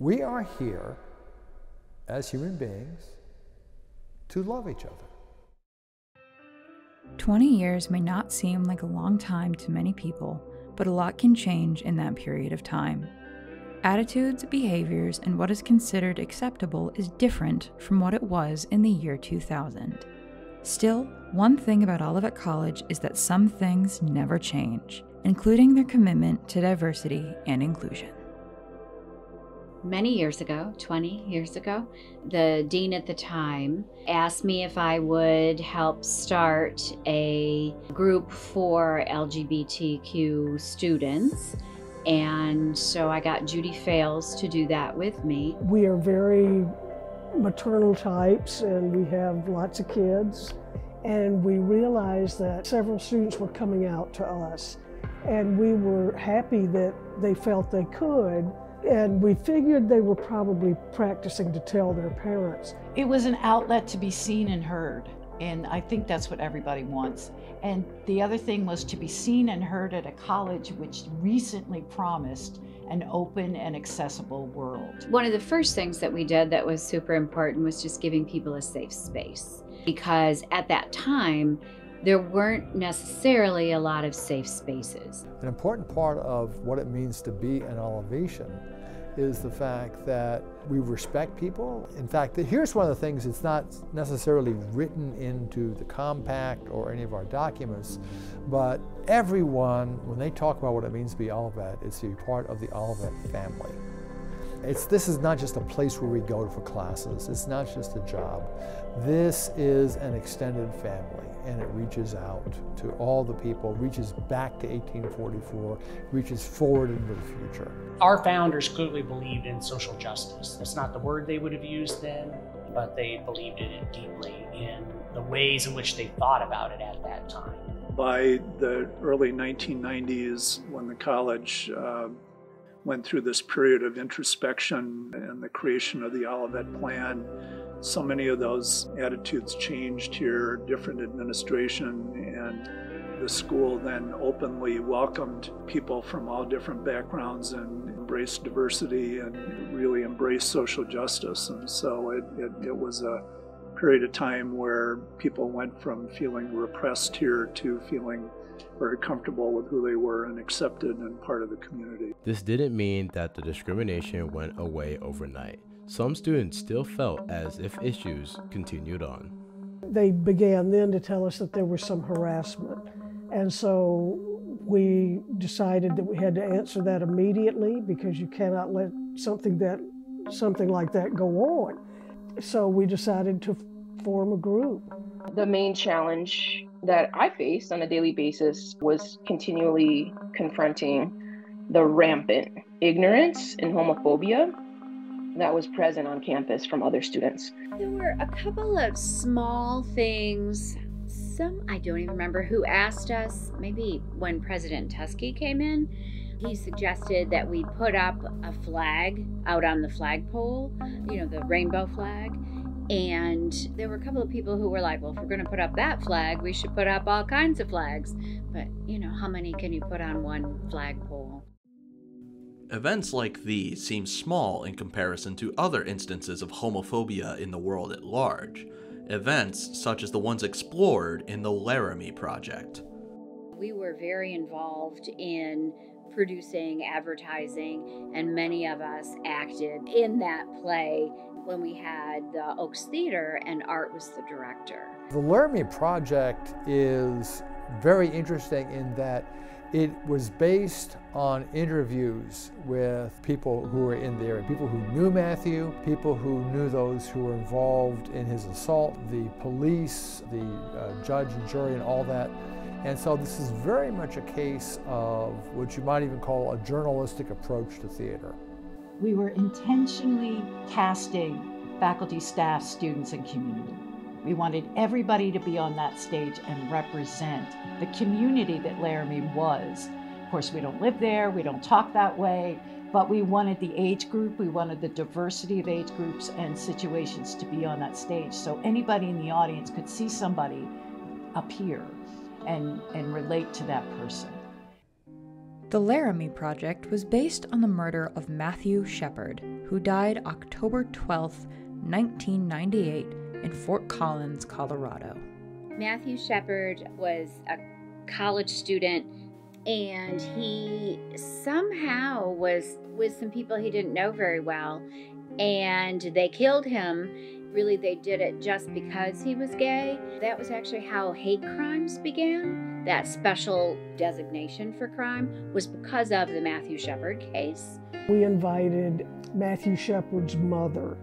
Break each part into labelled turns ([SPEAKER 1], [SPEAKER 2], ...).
[SPEAKER 1] We are here as human beings to love each other.
[SPEAKER 2] 20 years may not seem like a long time to many people, but a lot can change in that period of time. Attitudes, behaviors, and what is considered acceptable is different from what it was in the year 2000. Still, one thing about Olivet College is that some things never change, including their commitment to diversity and inclusion
[SPEAKER 3] many years ago, 20 years ago, the dean at the time asked me if I would help start a group for LGBTQ students. And so I got Judy Fales to do that with me.
[SPEAKER 4] We are very maternal types and we have lots of kids. And we realized that several students were coming out to us. And we were happy that they felt they could and we figured they were probably practicing to tell their parents.
[SPEAKER 5] It was an outlet to be seen and heard, and I think that's what everybody wants. And the other thing was to be seen and heard at a college which recently promised an open and accessible world.
[SPEAKER 3] One of the first things that we did that was super important was just giving people a safe space. Because at that time, there weren't necessarily a lot of safe spaces.
[SPEAKER 1] An important part of what it means to be an Olivetian is the fact that we respect people. In fact, here's one of the things that's not necessarily written into the compact or any of our documents, but everyone, when they talk about what it means to be Olivet, is to be part of the Olivet family. It's, this is not just a place where we go for classes. It's not just a job. This is an extended family, and it reaches out to all the people, reaches back to 1844, reaches forward into the future.
[SPEAKER 6] Our founders clearly believed in social justice. That's not the word they would have used then, but they believed in it deeply in the ways in which they thought about it at that time.
[SPEAKER 7] By the early 1990s, when the college uh, went through this period of introspection and the creation of the Olivet Plan. So many of those attitudes changed here, different administration, and the school then openly welcomed people from all different backgrounds and embraced diversity and really embraced social justice. And so it, it, it was a period of time where people went from feeling repressed here to feeling very comfortable with who they were and accepted and part of the community.
[SPEAKER 8] This didn't mean that the discrimination went away overnight. Some students still felt as if issues continued on.
[SPEAKER 4] They began then to tell us that there was some harassment. And so we decided that we had to answer that immediately because you cannot let something that something like that go on. So we decided to form a group.
[SPEAKER 9] The main challenge that I faced on a daily basis was continually confronting the rampant ignorance and homophobia that was present on campus from other students.
[SPEAKER 3] There were a couple of small things. Some, I don't even remember who asked us, maybe when President Tuskegee came in, he suggested that we put up a flag out on the flagpole, you know, the rainbow flag. And there were a couple of people who were like, well, if we're going to put up that flag, we should put up all kinds of flags. But, you know, how many can you put on one flagpole?
[SPEAKER 10] Events like these seem small in comparison to other instances of homophobia in the world at large. Events such as the ones explored in the Laramie Project.
[SPEAKER 3] We were very involved in producing advertising, and many of us acted in that play when we had the Oaks Theater and Art was the director.
[SPEAKER 1] The Laramie Project is very interesting in that it was based on interviews with people who were in the area, people who knew Matthew, people who knew those who were involved in his assault, the police, the uh, judge and jury and all that. And so this is very much a case of what you might even call a journalistic approach to theater
[SPEAKER 5] we were intentionally casting faculty, staff, students, and community. We wanted everybody to be on that stage and represent the community that Laramie was. Of course, we don't live there, we don't talk that way, but we wanted the age group, we wanted the diversity of age groups and situations to be on that stage. So anybody in the audience could see somebody appear and, and relate to that person.
[SPEAKER 2] The Laramie Project was based on the murder of Matthew Shepard, who died October 12, 1998, in Fort Collins, Colorado.
[SPEAKER 3] Matthew Shepard was a college student and he somehow was with some people he didn't know very well and they killed him. Really they did it just because he was gay. That was actually how hate crimes began. That special designation for crime was because of the matthew shepard case.
[SPEAKER 4] We invited matthew shepard's mother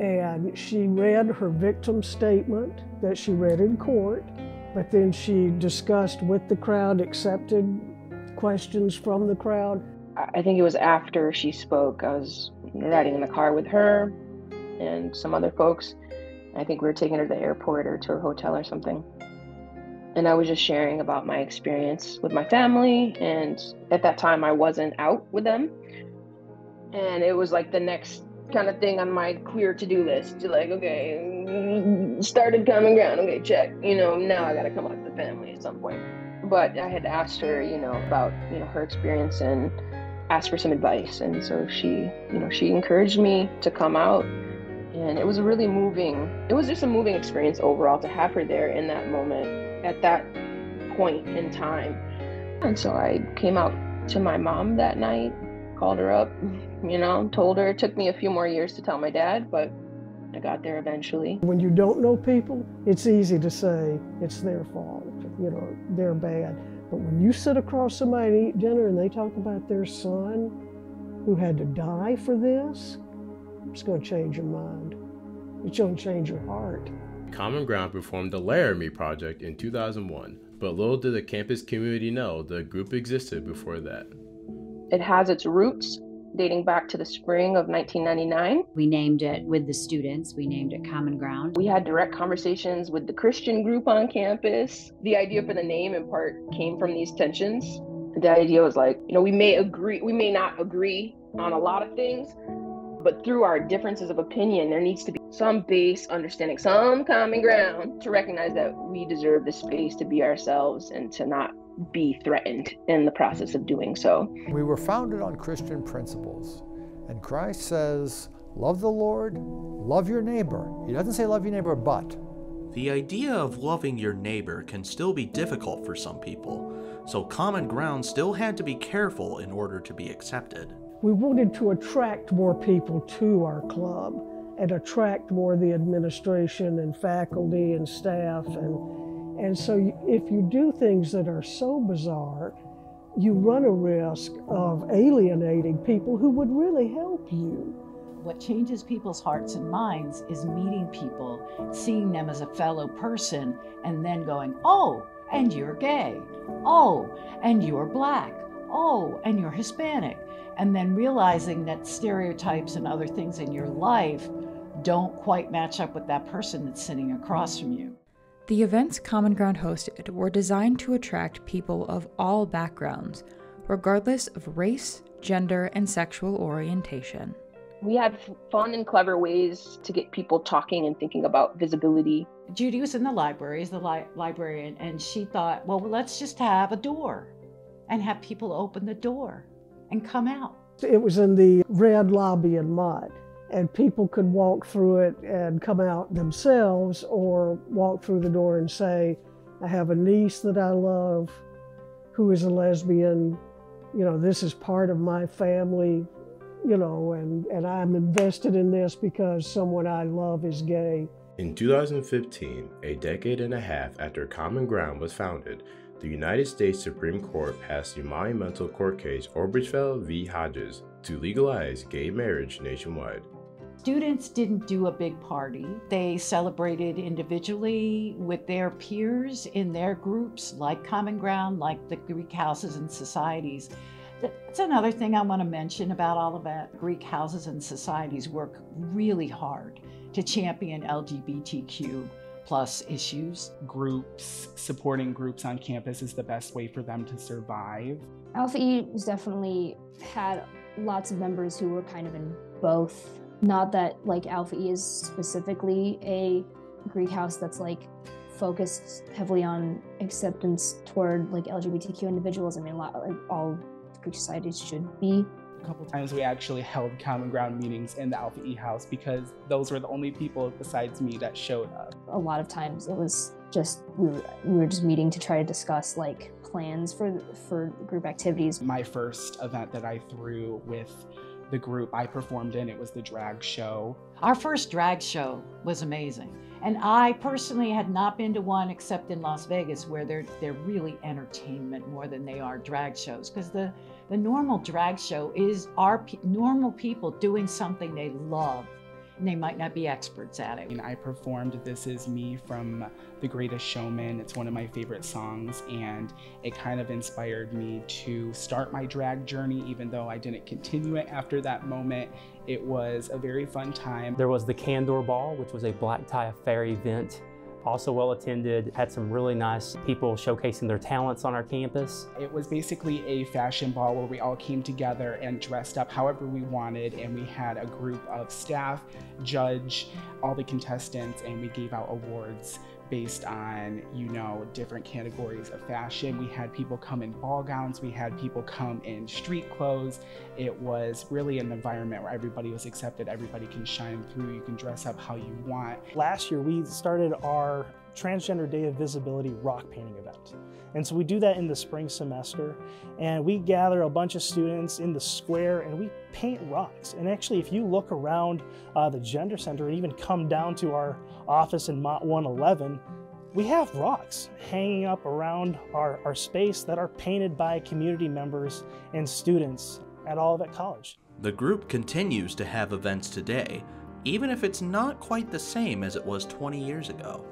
[SPEAKER 4] and she read her victim statement that she read in court but then she discussed with the crowd, accepted questions from the crowd.
[SPEAKER 9] I think it was after she spoke. I was riding in the car with her and some other folks. I think we were taking her to the airport or to her hotel or something. And I was just sharing about my experience with my family. And at that time, I wasn't out with them. And it was like the next kind of thing on my queer to-do list to like okay started common ground okay check you know now i gotta come out to the family at some point. But i had asked her you know about you know her experience and asked for some advice. And so she you know she encouraged me to come out. And it was a really moving it was just a moving experience overall to have her there in that moment at that point in time. And so i came out to my mom that night called her up, you know, told her. It took me a few more years to tell my dad, but I got there eventually.
[SPEAKER 4] When you don't know people, it's easy to say it's their fault, you know, they're bad. But when you sit across somebody and eat dinner and they talk about their son who had to die for this, it's going to change your mind. It's going to change your heart.
[SPEAKER 8] Common Ground performed the Laramie Project in 2001, but little did the campus community know the group existed before that.
[SPEAKER 9] It has its roots dating back to the spring of 1999.
[SPEAKER 3] We named it with the students, we named it Common Ground.
[SPEAKER 9] We had direct conversations with the Christian group on campus. The idea for the name, in part, came from these tensions. The idea was like, you know, we may agree, we may not agree on a lot of things, but through our differences of opinion, there needs to be some base understanding, some common ground to recognize that we deserve the space to be ourselves and to not be threatened in the process of doing so.
[SPEAKER 1] We were founded on Christian principles, and Christ says, Love the Lord, love your neighbor. He doesn't say love your neighbor, but.
[SPEAKER 10] The idea of loving your neighbor can still be difficult for some people, so common ground still had to be careful in order to be accepted.
[SPEAKER 4] We wanted to attract more people to our club and attract more of the administration and faculty and staff and and so if you do things that are so bizarre, you run a risk of alienating people who would really help you.
[SPEAKER 5] What changes people's hearts and minds is meeting people, seeing them as a fellow person, and then going, oh, and you're gay. Oh, and you're black. Oh, and you're Hispanic. And then realizing that stereotypes and other things in your life don't quite match up with that person that's sitting across from you.
[SPEAKER 2] The events Common Ground hosted were designed to attract people of all backgrounds, regardless of race, gender, and sexual orientation.
[SPEAKER 9] We had fun and clever ways to get people talking and thinking about visibility.
[SPEAKER 5] Judy was in the library as the li- librarian, and she thought, well, let's just have a door and have people open the door and come out.
[SPEAKER 4] It was in the red lobby in Mott and people could walk through it and come out themselves or walk through the door and say, I have a niece that I love who is a lesbian. You know, this is part of my family, you know, and, and I'm invested in this because someone I love is gay.
[SPEAKER 8] In 2015, a decade and a half after Common Ground was founded, the United States Supreme Court passed the monumental court case Obergefell v. Hodges to legalize gay marriage nationwide.
[SPEAKER 5] Students didn't do a big party. They celebrated individually with their peers in their groups, like Common Ground, like the Greek houses and societies. That's another thing I want to mention about all of that. Greek houses and societies work really hard to champion LGBTQ plus issues.
[SPEAKER 11] Groups, supporting groups on campus is the best way for them to survive.
[SPEAKER 12] Alpha E has definitely had lots of members who were kind of in both not that like Alpha E is specifically a Greek house that's like focused heavily on acceptance toward like LGBTQ individuals. I mean, lot, like, all Greek societies should be.
[SPEAKER 11] A couple times we actually held common ground meetings in the Alpha E house because those were the only people besides me that showed up.
[SPEAKER 12] A lot of times it was just we were, we were just meeting to try to discuss like plans for for group activities.
[SPEAKER 11] My first event that I threw with the group I performed in, it was the drag show.
[SPEAKER 5] Our first drag show was amazing. And I personally had not been to one except in Las Vegas where they're they're really entertainment more than they are drag shows because the the normal drag show is our pe- normal people doing something they love they might not be experts at it.
[SPEAKER 11] And I performed This Is Me from The Greatest Showman. It's one of my favorite songs, and it kind of inspired me to start my drag journey, even though I didn't continue it after that moment. It was a very fun time.
[SPEAKER 13] There was the Candor Ball, which was a black tie affair event also well attended, had some really nice people showcasing their talents on our campus.
[SPEAKER 11] It was basically a fashion ball where we all came together and dressed up however we wanted and we had a group of staff judge all the contestants and we gave out awards based on, you know, different categories of fashion. We had people come in ball gowns, we had people come in street clothes. It was really an environment where everybody was accepted, everybody can shine through, you can dress up how you want.
[SPEAKER 14] Last year, we started our Transgender Day of Visibility rock painting event. And so we do that in the spring semester and we gather a bunch of students in the square and we paint rocks. And actually, if you look around uh, the Gender Center and even come down to our office in Mott 111, we have rocks hanging up around our, our space that are painted by community members and students at Olivet College.
[SPEAKER 10] The group continues to have events today, even if it's not quite the same as it was 20 years ago.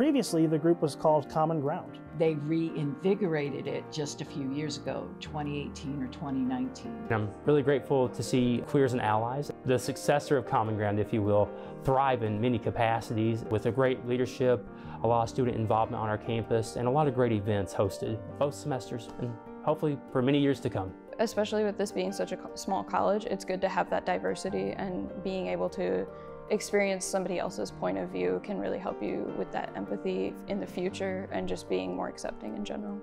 [SPEAKER 14] Previously, the group was called Common Ground.
[SPEAKER 5] They reinvigorated it just a few years ago, 2018 or 2019.
[SPEAKER 13] I'm really grateful to see Queers and Allies, the successor of Common Ground, if you will, thrive in many capacities with a great leadership, a lot of student involvement on our campus, and a lot of great events hosted both semesters and hopefully for many years to come.
[SPEAKER 15] Especially with this being such a small college, it's good to have that diversity and being able to experience somebody else's point of view can really help you with that empathy in the future and just being more accepting in general.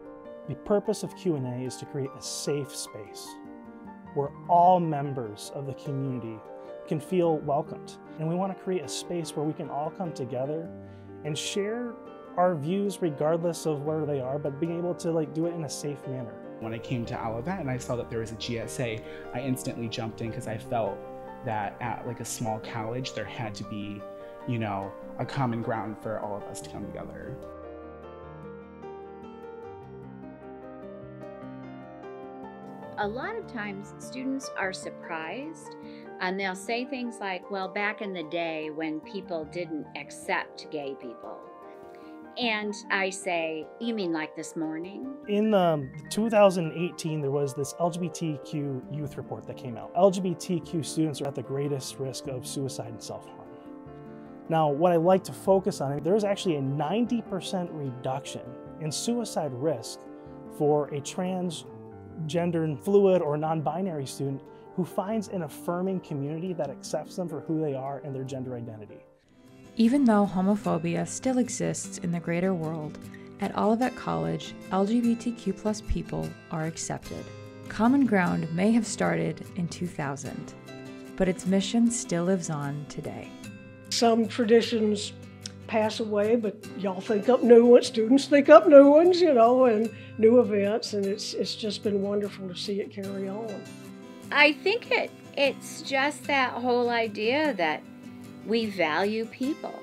[SPEAKER 14] The purpose of Q&A is to create a safe space where all members of the community can feel welcomed. And we want to create a space where we can all come together and share our views regardless of where they are, but being able to like do it in a safe manner.
[SPEAKER 11] When I came to Olivet and I saw that there was a GSA, I instantly jumped in because I felt that at like a small college there had to be, you know, a common ground for all of us to come together.
[SPEAKER 3] A lot of times students are surprised and they'll say things like, well, back in the day when people didn't accept gay people. And I say, You mean like this morning?
[SPEAKER 14] In um, 2018, there was this LGBTQ youth report that came out. LGBTQ students are at the greatest risk of suicide and self harm. Now, what I like to focus on, there's actually a 90% reduction in suicide risk for a transgender and fluid or non binary student who finds an affirming community that accepts them for who they are and their gender identity.
[SPEAKER 2] Even though homophobia still exists in the greater world, at Olivet College, LGBTQ people are accepted. Common Ground may have started in 2000, but its mission still lives on today.
[SPEAKER 4] Some traditions pass away, but y'all think up new ones, students think up new ones, you know, and new events, and it's, it's just been wonderful to see it carry on.
[SPEAKER 3] I think it it's just that whole idea that we value people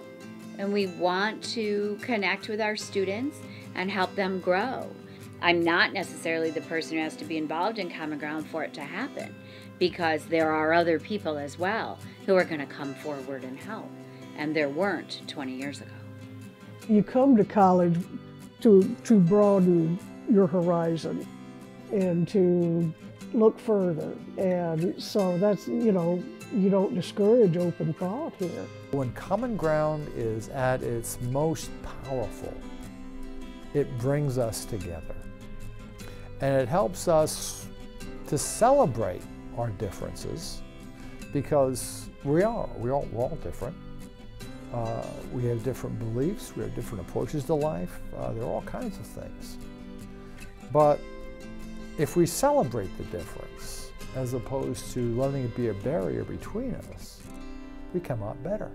[SPEAKER 3] and we want to connect with our students and help them grow. I'm not necessarily the person who has to be involved in Common Ground for it to happen because there are other people as well who are going to come forward and help, and there weren't 20 years ago.
[SPEAKER 4] You come to college to, to broaden your horizon and to look further, and so that's, you know, you don't discourage open thought here.
[SPEAKER 1] When common ground is at its most powerful, it brings us together. And it helps us to celebrate our differences because we are, we all, we're all different. Uh, we have different beliefs, we have different approaches to life, uh, there are all kinds of things. But if we celebrate the difference, as opposed to letting it be a barrier between us, we come out better.